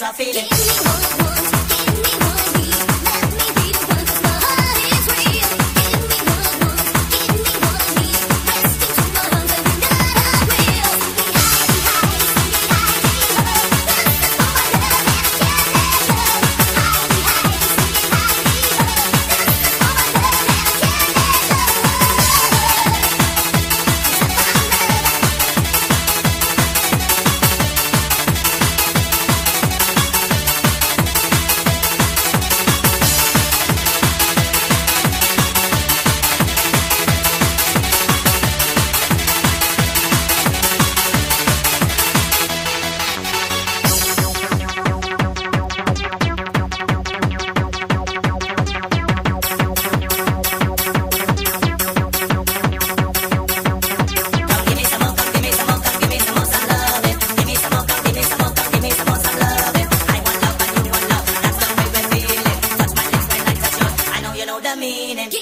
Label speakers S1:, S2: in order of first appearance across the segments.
S1: what you're feeling.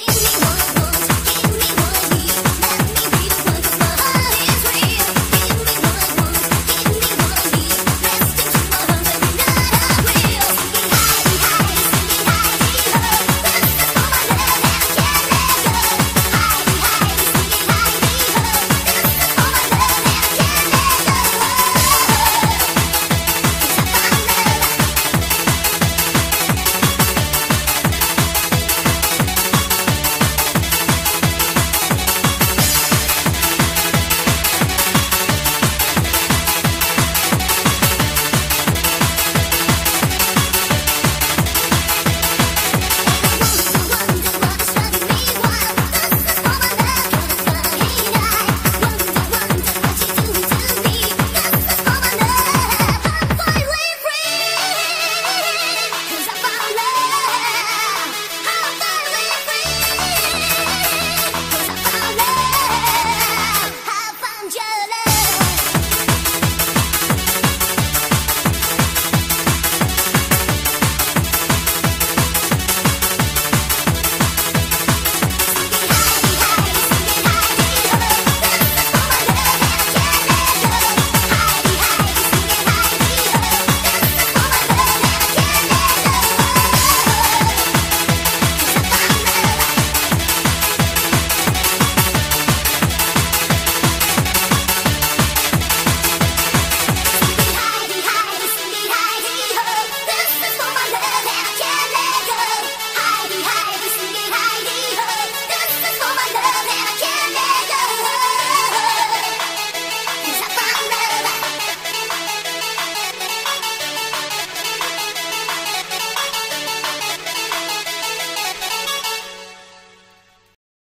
S1: Give me one